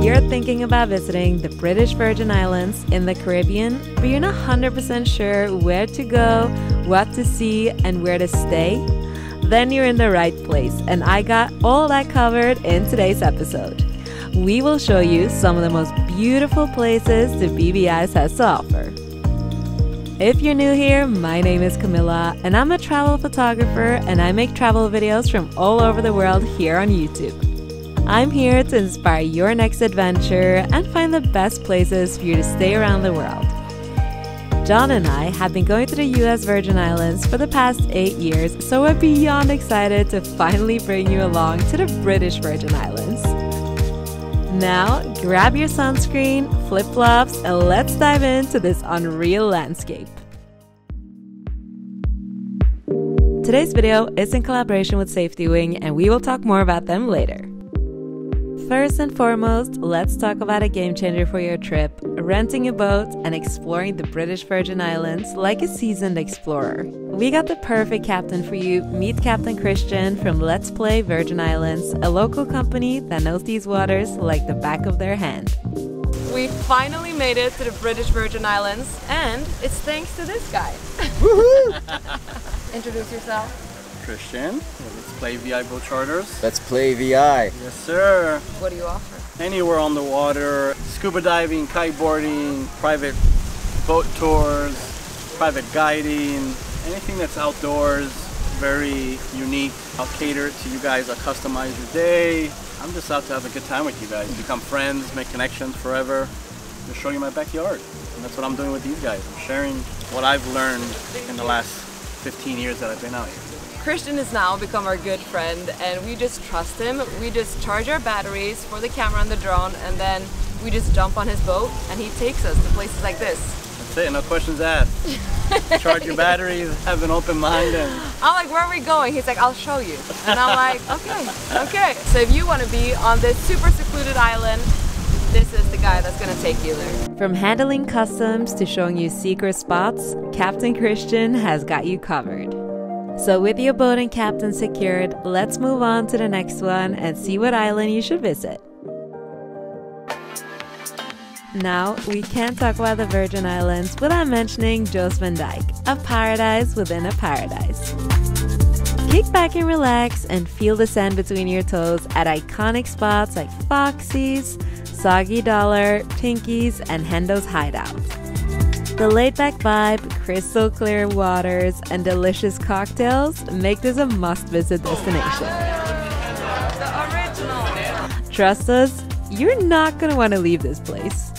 You're thinking about visiting the British Virgin Islands in the Caribbean, but you're not 100% sure where to go, what to see, and where to stay? Then you're in the right place, and I got all that covered in today's episode. We will show you some of the most beautiful places the BVI's has to offer. If you're new here, my name is Camilla, and I'm a travel photographer, and I make travel videos from all over the world here on YouTube. I'm here to inspire your next adventure and find the best places for you to stay around the world. John and I have been going to the US Virgin Islands for the past eight years, so we're beyond excited to finally bring you along to the British Virgin Islands. Now, grab your sunscreen, flip flops, and let's dive into this unreal landscape. Today's video is in collaboration with Safety Wing, and we will talk more about them later. First and foremost, let's talk about a game changer for your trip renting a boat and exploring the British Virgin Islands like a seasoned explorer. We got the perfect captain for you. Meet Captain Christian from Let's Play Virgin Islands, a local company that knows these waters like the back of their hand. We finally made it to the British Virgin Islands, and it's thanks to this guy. Introduce yourself. Christian. Let's play VI boat charters. Let's play VI. Yes, sir. What do you offer? Anywhere on the water, scuba diving, kiteboarding, private boat tours, private guiding, anything that's outdoors, very unique. I'll cater to you guys. I'll customize your day. I'm just out to have a good time with you guys. Become friends, make connections forever. Just show you my backyard. And that's what I'm doing with these guys. I'm sharing what I've learned in the last 15 years that I've been out here. Christian has now become our good friend and we just trust him. We just charge our batteries for the camera and the drone and then we just jump on his boat and he takes us to places like this. That's it, no questions asked. charge your batteries, have an open mind and... I'm like, where are we going? He's like, I'll show you. And I'm like, okay, okay. So if you want to be on this super secluded island, this is the guy that's gonna take you there. From handling customs to showing you secret spots, Captain Christian has got you covered. So, with your boat and captain secured, let's move on to the next one and see what island you should visit. Now, we can't talk about the Virgin Islands without mentioning Jost Van Dyke, a paradise within a paradise. Kick back and relax and feel the sand between your toes at iconic spots like Foxy's, Soggy Dollar, Pinky's, and Hendo's Hideout. The laid back vibe, crystal clear waters, and delicious cocktails make this a must visit destination. Trust us, you're not going to want to leave this place.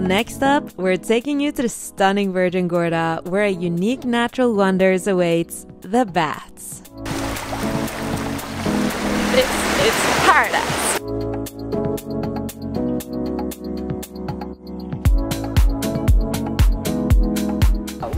Next up, we're taking you to the stunning Virgin Gorda, where a unique natural wonders awaits the Baths. This is paradise.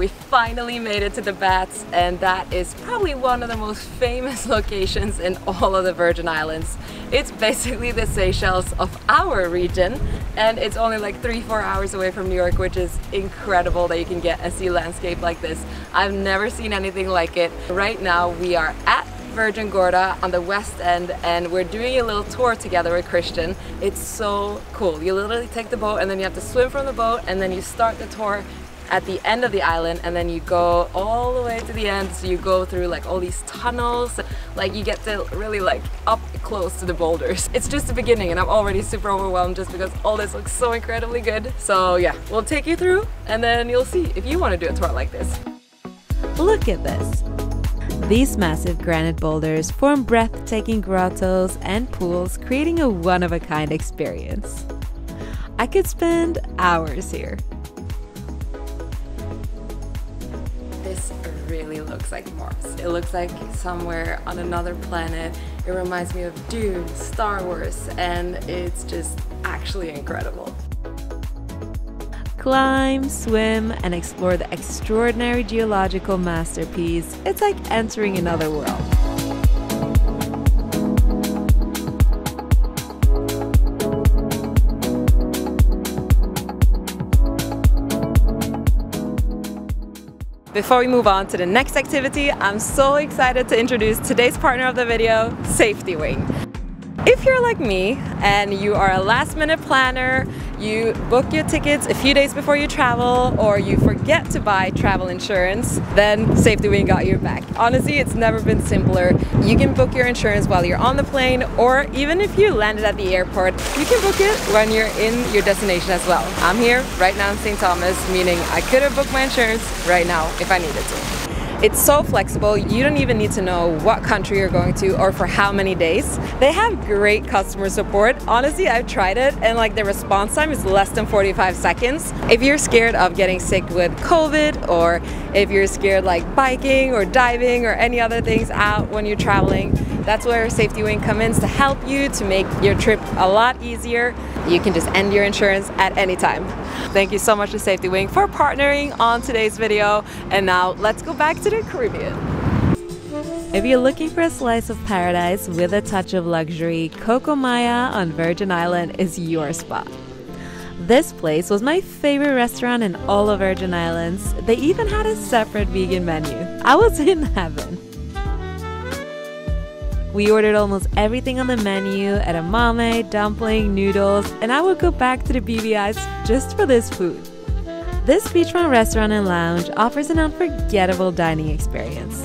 We finally made it to the Baths and that is probably one of the most famous locations in all of the Virgin Islands. It's basically the Seychelles of our region and it's only like three, four hours away from New York which is incredible that you can get a sea landscape like this. I've never seen anything like it. Right now we are at Virgin Gorda on the west end and we're doing a little tour together with Christian. It's so cool. You literally take the boat and then you have to swim from the boat and then you start the tour at the end of the island and then you go all the way to the end. So you go through like all these tunnels. Like you get to really like up close to the boulders. It's just the beginning and I'm already super overwhelmed just because all this looks so incredibly good. So yeah we'll take you through and then you'll see if you want to do a tour like this. Look at this these massive granite boulders form breathtaking grottos and pools creating a one-of-a-kind experience I could spend hours here this really looks like Mars. It looks like somewhere on another planet. It reminds me of Dune, Star Wars, and it's just actually incredible. Climb, swim, and explore the extraordinary geological masterpiece. It's like entering another world. before we move on to the next activity, I'm so excited to introduce today's partner of the video, Safety Wing. If you're like me and you are a last minute planner, you book your tickets a few days before you travel or you forget to buy travel insurance, then Safety Wing got your back. Honestly, it's never been simpler. You can book your insurance while you're on the plane or even if you landed at the airport, you can book it when you're in your destination as well. I'm here right now in St. Thomas, meaning I could have booked my insurance right now if I needed to. It's so flexible, you don't even need to know what country you're going to or for how many days. They have great customer support. Honestly, I've tried it and like the response time is less than 45 seconds. If you're scared of getting sick with COVID or if you're scared like biking or diving or any other things out when you're traveling, that's where Safety Wing comes in to help you to make your trip a lot easier. You can just end your insurance at any time. Thank you so much to Safety Wing for partnering on today's video. And now let's go back to the Caribbean. If you're looking for a slice of paradise with a touch of luxury, Coco Maya on Virgin Island is your spot. This place was my favorite restaurant in all of Virgin Islands. They even had a separate vegan menu. I was in heaven. We ordered almost everything on the menu edamame, dumpling, noodles, and I would go back to the BVI's just for this food. This beachfront restaurant and lounge offers an unforgettable dining experience.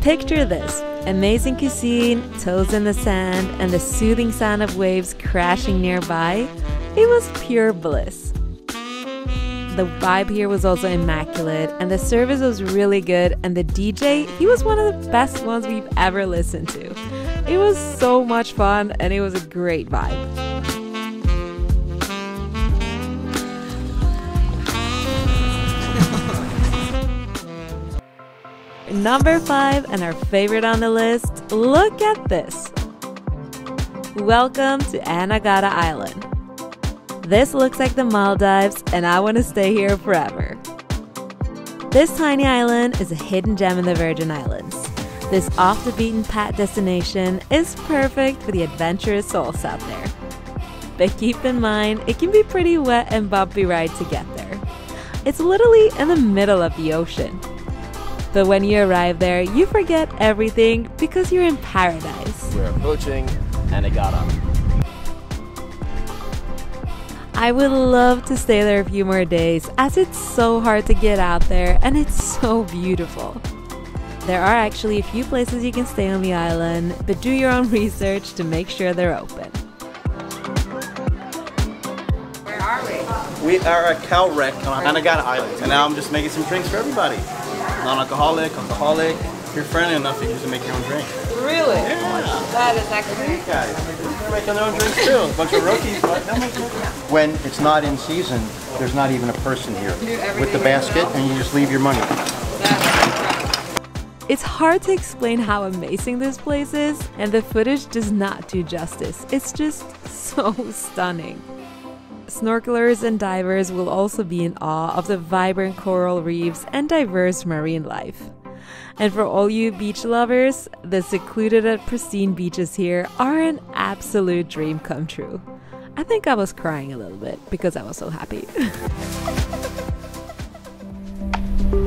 Picture this amazing cuisine, toes in the sand, and the soothing sound of waves crashing nearby. It was pure bliss. The vibe here was also immaculate, and the service was really good. And the DJ, he was one of the best ones we've ever listened to. It was so much fun, and it was a great vibe. Number five, and our favorite on the list, look at this. Welcome to Anegada Island. This looks like the Maldives, and I want to stay here forever. This tiny island is a hidden gem in the Virgin Islands. This off the beaten path destination is perfect for the adventurous souls out there. But keep in mind, it can be pretty wet and bumpy ride to get there. It's literally in the middle of the ocean. But when you arrive there, you forget everything because you're in paradise. We're approaching Anegada. I would love to stay there a few more days as it's so hard to get out there and it's so beautiful. There are actually a few places you can stay on the island, but do your own research to make sure they're open. Where are we? We are at Cow Wreck on Anegada Island, and now I'm just making some drinks for everybody. Non-alcoholic, alcoholic. If you're friendly enough, you can just make your own drink. Really? Yeah. That is actually. These guys, they're making their own drinks too. A bunch of rookies, but they'll make their own. when it's not in season, there's not even a person here with the basket, and you just leave your money. It's hard to explain how amazing this place is, and the footage does not do justice. It's just so stunning. Snorkelers and divers will also be in awe of the vibrant coral reefs and diverse marine life. And for all you beach lovers, the secluded and pristine beaches here are an absolute dream come true. I think I was crying a little bit because I was so happy.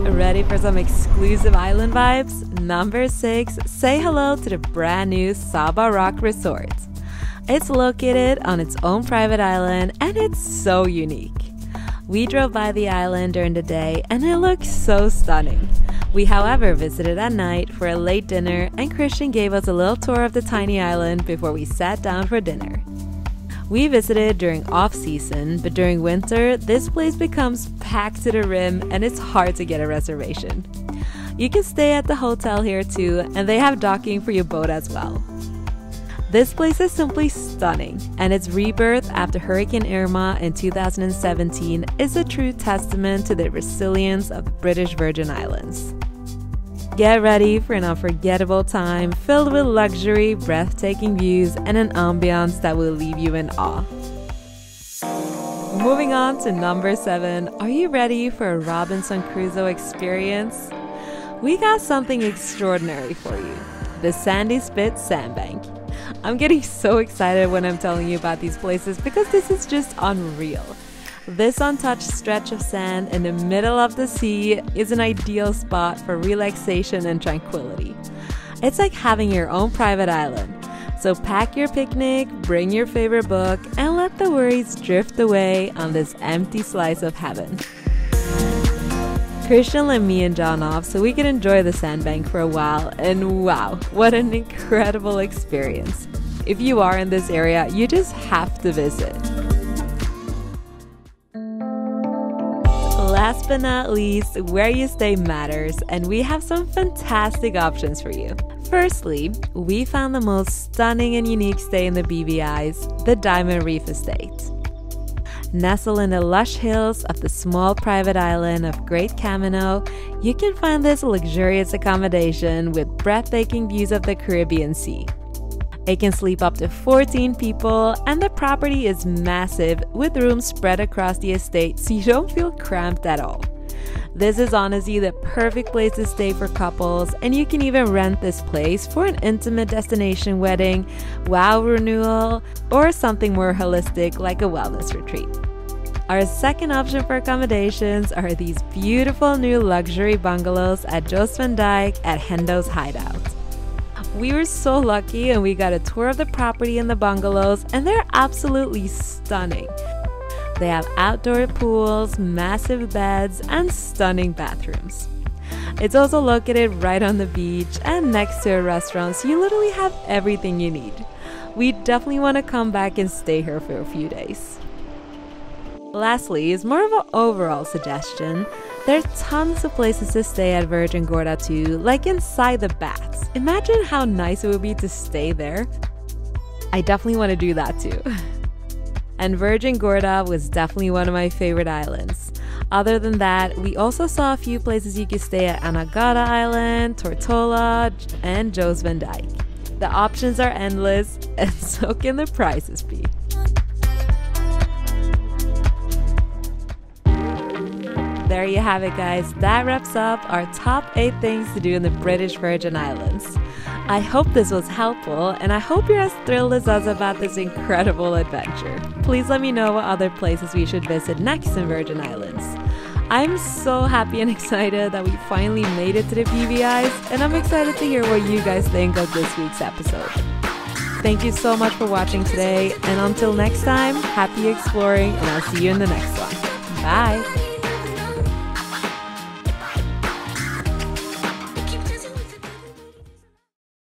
Ready for some exclusive island vibes? Number 6, say hello to the brand new Saba Rock Resort. It's located on its own private island and it's so unique. We drove by the island during the day and it looks so stunning. We, however, visited at night for a late dinner and Christian gave us a little tour of the tiny island before we sat down for dinner. We visited during off season, but during winter, this place becomes packed to the rim and it's hard to get a reservation. You can stay at the hotel here too, and they have docking for your boat as well. This place is simply stunning, and its rebirth after Hurricane Irma in 2017 is a true testament to the resilience of the British Virgin Islands. Get ready for an unforgettable time filled with luxury, breathtaking views, and an ambiance that will leave you in awe. Moving on to number seven, are you ready for a Robinson Crusoe experience? We got something extraordinary for you the Sandy Spit Sandbank. I'm getting so excited when I'm telling you about these places because this is just unreal. This untouched stretch of sand in the middle of the sea is an ideal spot for relaxation and tranquility. It's like having your own private island. So pack your picnic, bring your favorite book, and let the worries drift away on this empty slice of heaven. Christian let me and John off so we could enjoy the sandbank for a while, and wow, what an incredible experience! If you are in this area, you just have to visit. Last but not least, where you stay matters, and we have some fantastic options for you. Firstly, we found the most stunning and unique stay in the BVI's, the Diamond Reef Estate. Nestled in the lush hills of the small private island of Great Camanoe, you can find this luxurious accommodation with breathtaking views of the Caribbean Sea. It can sleep up to 14 people, and the property is massive with rooms spread across the estate so you don't feel cramped at all. This is honestly the perfect place to stay for couples, and you can even rent this place for an intimate destination wedding, wow renewal, or something more holistic like a wellness retreat. Our second option for accommodations are these beautiful new luxury bungalows at Jost Van Dyke at Hendo's Hideout. We were so lucky and we got a tour of the property and the bungalows, and they're absolutely stunning. They have outdoor pools, massive beds, and stunning bathrooms. It's also located right on the beach and next to a restaurant, so you literally have everything you need. We definitely want to come back and stay here for a few days. Lastly, is more of an overall suggestion. There are tons of places to stay at Virgin Gorda too, like inside the baths. Imagine how nice it would be to stay there. I definitely want to do that too. And Virgin Gorda was definitely one of my favorite islands. Other than that, we also saw a few places you could stay at Anegada Island, Tortola, and Jost Van Dyke. The options are endless, and so can the prices be. There you have it, guys. That wraps up our top 8 things to do in the British Virgin Islands. I hope this was helpful, and I hope you're as thrilled as us about this incredible adventure. Please let me know what other places we should visit next in Virgin Islands. I'm so happy and excited that we finally made it to the BVIs, and I'm excited to hear what you guys think of this week's episode. Thank you so much for watching today, and until next time, happy exploring, and I'll see you in the next one. Bye!